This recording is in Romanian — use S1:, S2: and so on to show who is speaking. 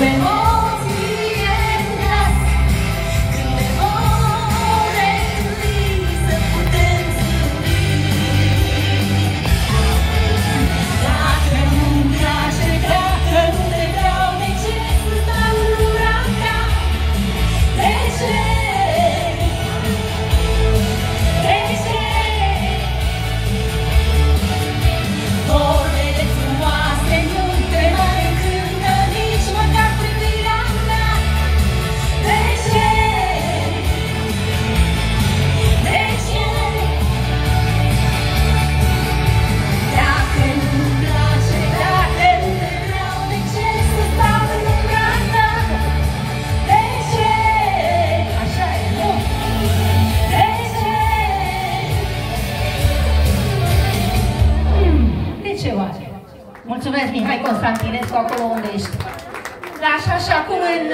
S1: When ce oare? Mulțumesc, Mihai Constantinescu, acolo unde ești. Da, așa și acum în...